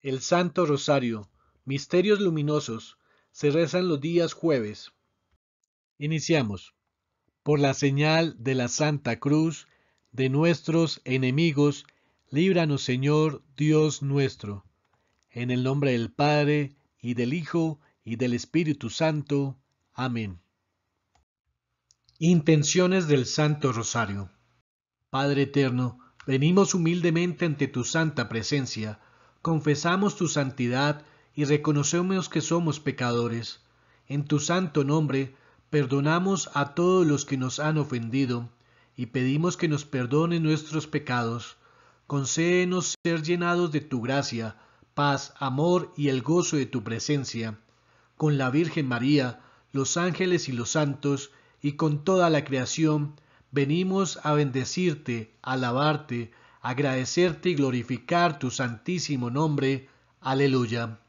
El Santo Rosario, Misterios Luminosos, se rezan los días jueves. Iniciamos. Por la señal de la Santa Cruz de nuestros enemigos, líbranos Señor Dios nuestro. En el nombre del Padre, y del Hijo, y del Espíritu Santo. Amén. Intenciones del Santo Rosario. Padre Eterno, venimos humildemente ante tu santa presencia, confesamos tu santidad y reconocemos que somos pecadores. En tu santo nombre, perdonamos a todos los que nos han ofendido y pedimos que nos perdone nuestros pecados. Concédenos ser llenados de tu gracia, paz, amor y el gozo de tu presencia. Con la Virgen María, los ángeles y los santos, y con toda la creación, venimos a bendecirte, alabarte, agradecerte y glorificar tu santísimo nombre. Aleluya.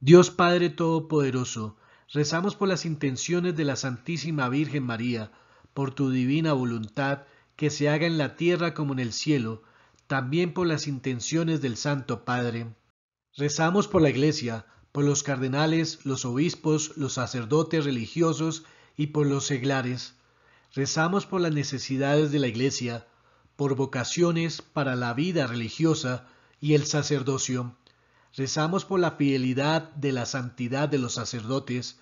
Dios Padre Todopoderoso, rezamos por las intenciones de la Santísima Virgen María, por tu divina voluntad, que se haga en la tierra como en el cielo, también por las intenciones del Santo Padre. Rezamos por la Iglesia, por los cardenales, los obispos, los sacerdotes religiosos y por los seglares. Rezamos por las necesidades de la Iglesia, por vocaciones para la vida religiosa y el sacerdocio. Rezamos por la fidelidad de la santidad de los sacerdotes,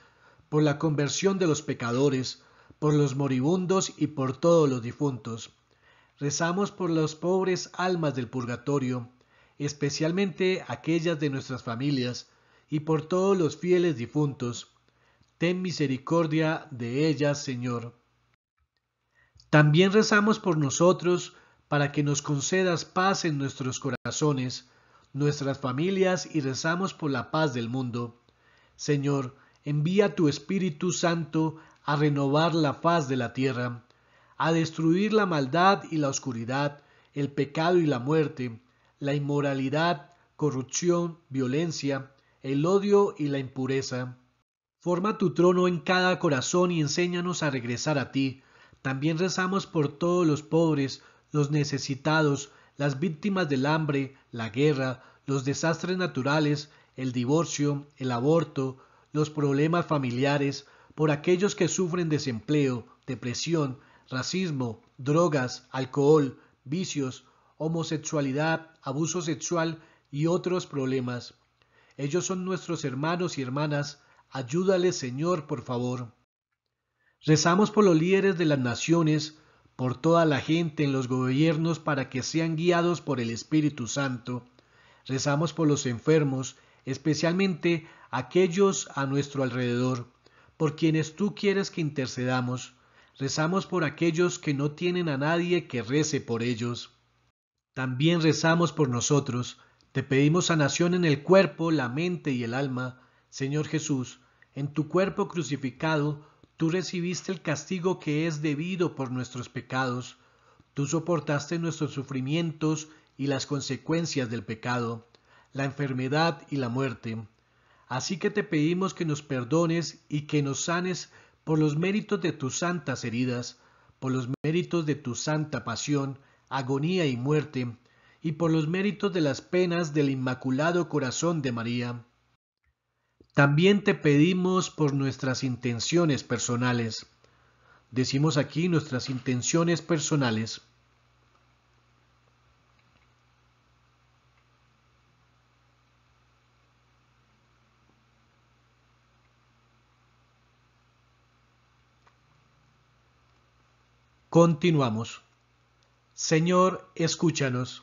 por la conversión de los pecadores, por los moribundos y por todos los difuntos. Rezamos por las pobres almas del purgatorio, especialmente aquellas de nuestras familias, y por todos los fieles difuntos. Ten misericordia de ellas, Señor. También rezamos por nosotros, para que nos concedas paz en nuestros corazones, nuestras familias y rezamos por la paz del mundo. Señor, envía tu Espíritu Santo a renovar la faz de la tierra, a destruir la maldad y la oscuridad, el pecado y la muerte, la inmoralidad, corrupción, violencia, el odio y la impureza. Forma tu trono en cada corazón y enséñanos a regresar a ti. También rezamos por todos los pobres, los necesitados, las víctimas del hambre, la guerra, los desastres naturales, el divorcio, el aborto, los problemas familiares, por aquellos que sufren desempleo, depresión, racismo, drogas, alcohol, vicios, homosexualidad, abuso sexual y otros problemas. Ellos son nuestros hermanos y hermanas. Ayúdales, Señor, por favor. Rezamos por los líderes de las naciones, por toda la gente en los gobiernos para que sean guiados por el Espíritu Santo. Rezamos por los enfermos, especialmente aquellos a nuestro alrededor, por quienes tú quieres que intercedamos. Rezamos por aquellos que no tienen a nadie que rece por ellos. También rezamos por nosotros. Te pedimos sanación en el cuerpo, la mente y el alma. Señor Jesús, en tu cuerpo crucificado, Tú recibiste el castigo que es debido por nuestros pecados. Tú soportaste nuestros sufrimientos y las consecuencias del pecado, la enfermedad y la muerte. Así que te pedimos que nos perdones y que nos sanes por los méritos de tus santas heridas, por los méritos de tu santa pasión, agonía y muerte, y por los méritos de las penas del Inmaculado Corazón de María. También te pedimos por nuestras intenciones personales. Decimos aquí nuestras intenciones personales. Continuamos. Señor, escúchanos.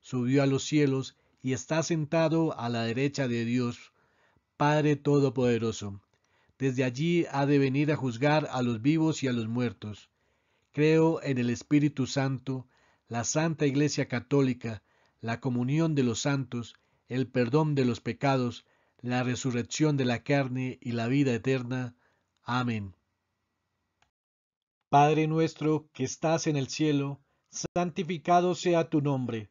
subió a los cielos y está sentado a la derecha de Dios, Padre Todopoderoso. Desde allí ha de venir a juzgar a los vivos y a los muertos. Creo en el Espíritu Santo, la Santa Iglesia Católica, la comunión de los santos, el perdón de los pecados, la resurrección de la carne y la vida eterna. Amén. Padre nuestro que estás en el cielo, santificado sea tu nombre,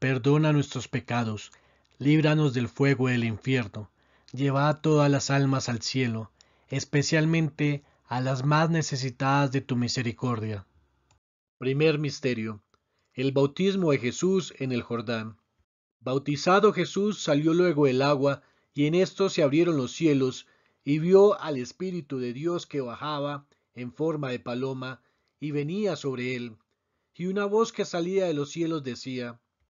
perdona nuestros pecados, líbranos del fuego del infierno, lleva a todas las almas al cielo, especialmente a las más necesitadas de tu misericordia. Primer Misterio. El bautismo de Jesús en el Jordán. Bautizado Jesús salió luego del agua, y en esto se abrieron los cielos, y vio al Espíritu de Dios que bajaba en forma de paloma, y venía sobre él. Y una voz que salía de los cielos decía,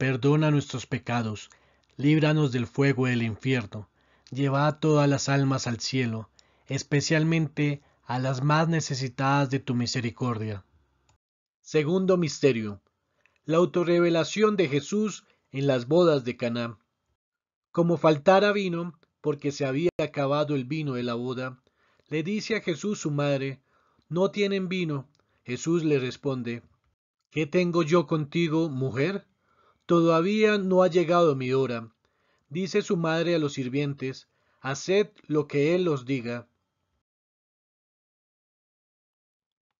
perdona nuestros pecados, líbranos del fuego del infierno, lleva a todas las almas al cielo, especialmente a las más necesitadas de tu misericordia. Segundo misterio. La autorrevelación de Jesús en las bodas de Caná. Como faltara vino, porque se había acabado el vino de la boda, le dice a Jesús su madre, no tienen vino. Jesús le responde, ¿qué tengo yo contigo, mujer? Todavía no ha llegado mi hora. Dice su madre a los sirvientes, Haced lo que él os diga.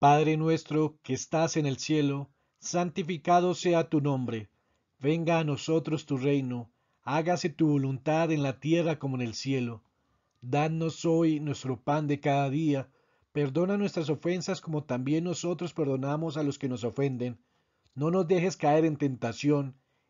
Padre nuestro que estás en el cielo, santificado sea tu nombre. Venga a nosotros tu reino, hágase tu voluntad en la tierra como en el cielo. Danos hoy nuestro pan de cada día, perdona nuestras ofensas como también nosotros perdonamos a los que nos ofenden. No nos dejes caer en tentación,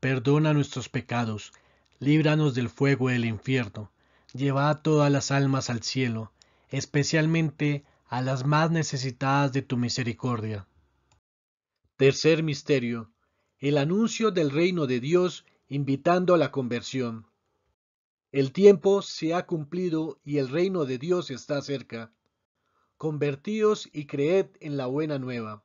Perdona nuestros pecados, líbranos del fuego del infierno, lleva a todas las almas al cielo, especialmente a las más necesitadas de tu misericordia. Tercer misterio. El anuncio del reino de Dios invitando a la conversión. El tiempo se ha cumplido y el reino de Dios está cerca. Convertíos y creed en la buena nueva.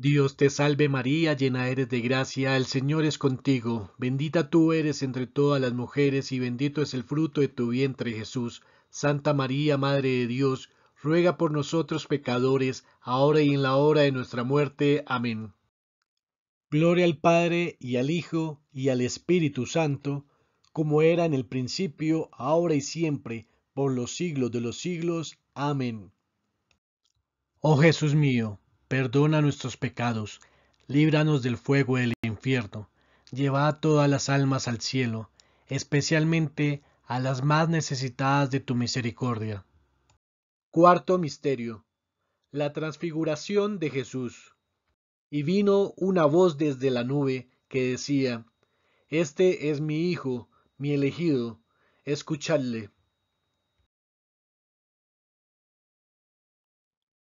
Dios te salve María, llena eres de gracia, el Señor es contigo, bendita tú eres entre todas las mujeres y bendito es el fruto de tu vientre Jesús. Santa María, Madre de Dios, ruega por nosotros pecadores, ahora y en la hora de nuestra muerte. Amén. Gloria al Padre y al Hijo y al Espíritu Santo, como era en el principio, ahora y siempre, por los siglos de los siglos. Amén. Oh Jesús mío, perdona nuestros pecados, líbranos del fuego del infierno, lleva a todas las almas al cielo, especialmente a las más necesitadas de tu misericordia. Cuarto Misterio. La transfiguración de Jesús. Y vino una voz desde la nube que decía, Este es mi Hijo, mi elegido, escuchadle.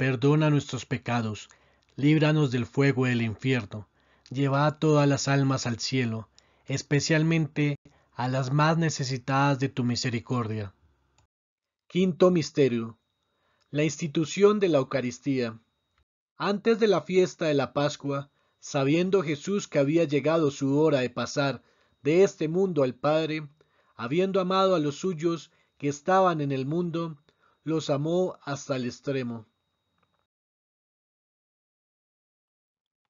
Perdona nuestros pecados, líbranos del fuego del infierno, lleva a todas las almas al cielo, especialmente a las más necesitadas de tu misericordia. Quinto Misterio. La institución de la Eucaristía. Antes de la fiesta de la Pascua, sabiendo Jesús que había llegado su hora de pasar de este mundo al Padre, habiendo amado a los suyos que estaban en el mundo, los amó hasta el extremo.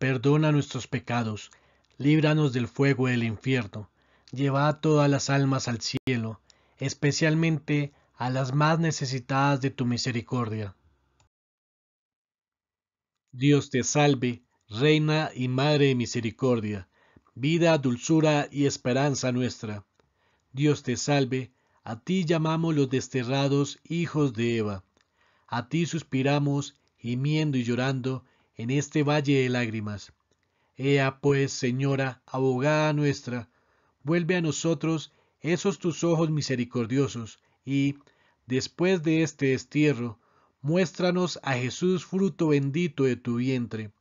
perdona nuestros pecados, líbranos del fuego del infierno, lleva a todas las almas al cielo, especialmente a las más necesitadas de tu misericordia. Dios te salve, Reina y Madre de Misericordia, vida, dulzura y esperanza nuestra. Dios te salve, a ti llamamos los desterrados hijos de Eva. A ti suspiramos, gimiendo y llorando, en este valle de lágrimas. Ea pues, Señora, abogada nuestra, vuelve a nosotros esos tus ojos misericordiosos, y, después de este destierro, muéstranos a Jesús fruto bendito de tu vientre.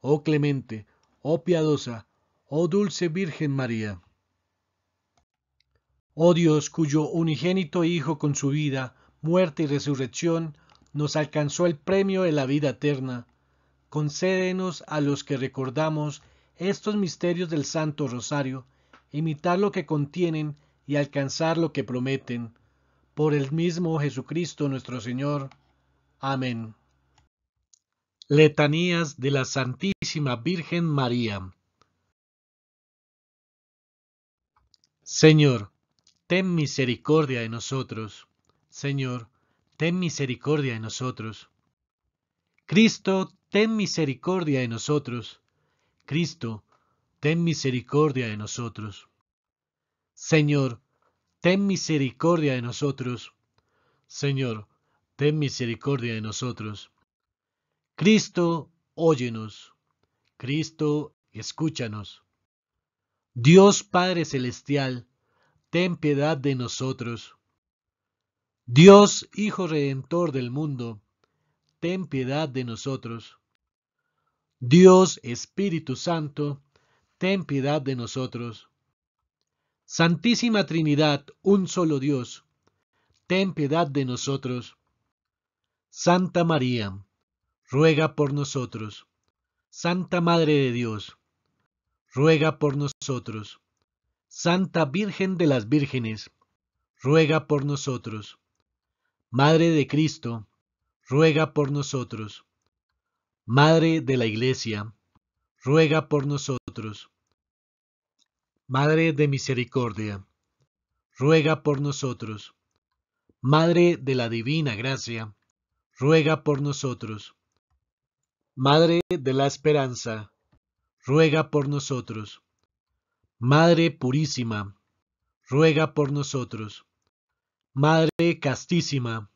Oh clemente, oh piadosa, oh dulce Virgen María. Oh Dios, cuyo unigénito Hijo con su vida, muerte y resurrección nos alcanzó el premio de la vida eterna, concédenos a los que recordamos estos misterios del Santo Rosario, imitar lo que contienen y alcanzar lo que prometen. Por el mismo Jesucristo nuestro Señor. Amén. Letanías de la Santísima Virgen María. Señor, ten misericordia de nosotros. Señor, ten misericordia de nosotros. Cristo, ten misericordia de nosotros. Cristo, ten misericordia de nosotros. Señor, ten misericordia de nosotros. Señor, ten misericordia de nosotros. Cristo, óyenos. Cristo, escúchanos. Dios Padre Celestial, ten piedad de nosotros. Dios Hijo Redentor del mundo, ten piedad de nosotros. Dios Espíritu Santo, ten piedad de nosotros. Santísima Trinidad, un solo Dios, ten piedad de nosotros. Santa María, ruega por nosotros. Santa Madre de Dios, ruega por nosotros. Santa Virgen de las Vírgenes, ruega por nosotros. Madre de Cristo, ruega por nosotros. Madre de la Iglesia, ruega por nosotros. Madre de Misericordia, ruega por nosotros. Madre de la Divina Gracia, ruega por nosotros. Madre de la Esperanza, ruega por nosotros. Madre purísima, ruega por nosotros. Madre castísima,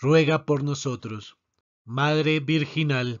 ruega por nosotros. Madre virginal,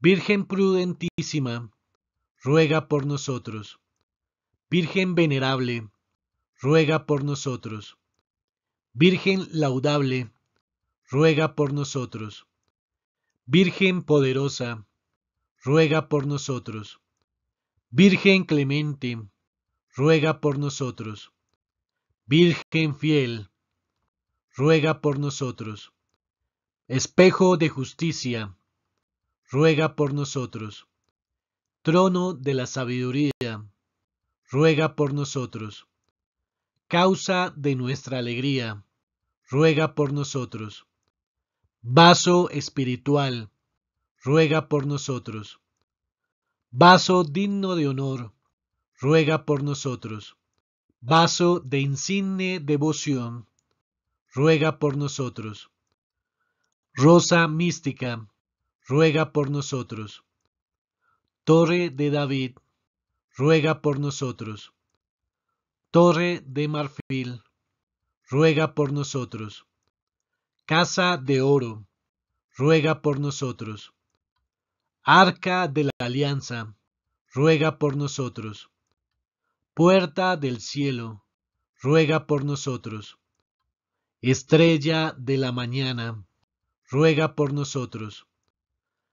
Virgen prudentísima, ruega por nosotros. Virgen venerable, ruega por nosotros. Virgen laudable, ruega por nosotros. Virgen poderosa, ruega por nosotros. Virgen clemente, ruega por nosotros. Virgen fiel, ruega por nosotros. Espejo de justicia, ruega por nosotros. Trono de la sabiduría, ruega por nosotros. Causa de nuestra alegría, ruega por nosotros. Vaso espiritual, ruega por nosotros. Vaso digno de honor, ruega por nosotros. Vaso de insigne devoción, ruega por nosotros. Rosa mística, ruega por nosotros. Torre de David, ruega por nosotros. Torre de marfil, ruega por nosotros. Casa de oro, ruega por nosotros. Arca de la alianza, ruega por nosotros. Puerta del cielo, ruega por nosotros. Estrella de la mañana, ruega por nosotros.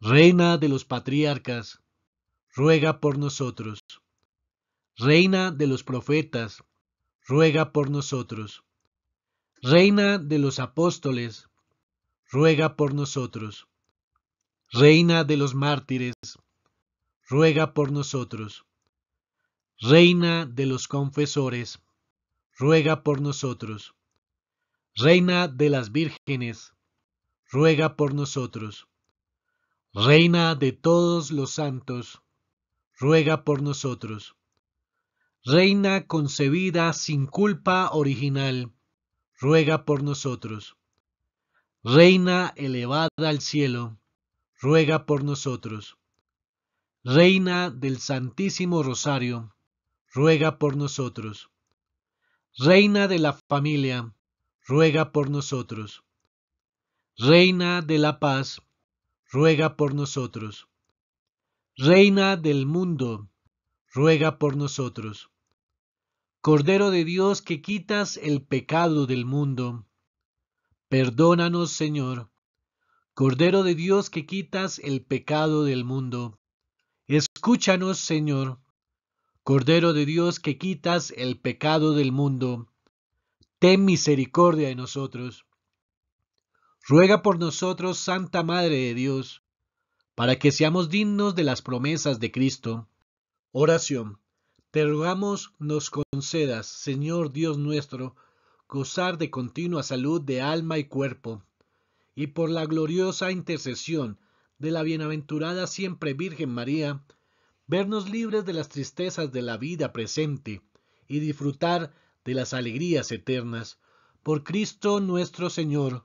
Reina de los patriarcas, ruega por nosotros. Reina de los profetas, ruega por nosotros. Reina de los apóstoles, ruega por nosotros. Reina de los mártires, ruega por nosotros. Reina de los confesores, ruega por nosotros. Reina de las vírgenes, ruega por nosotros. Reina de todos los santos, ruega por nosotros. Reina concebida sin culpa original, ruega por nosotros. Reina elevada al cielo, ruega por nosotros. Reina del Santísimo Rosario, ruega por nosotros. Reina de la familia, ruega por nosotros. Reina de la paz, ruega por nosotros. Reina del mundo, ruega por nosotros. Cordero de Dios que quitas el pecado del mundo, perdónanos Señor Cordero de Dios que quitas el pecado del mundo, escúchanos, Señor. Cordero de Dios que quitas el pecado del mundo, ten misericordia de nosotros. Ruega por nosotros, Santa Madre de Dios, para que seamos dignos de las promesas de Cristo. Oración. Te rogamos nos concedas, Señor Dios nuestro, gozar de continua salud de alma y cuerpo y por la gloriosa intercesión de la bienaventurada siempre Virgen María, vernos libres de las tristezas de la vida presente y disfrutar de las alegrías eternas. Por Cristo nuestro Señor.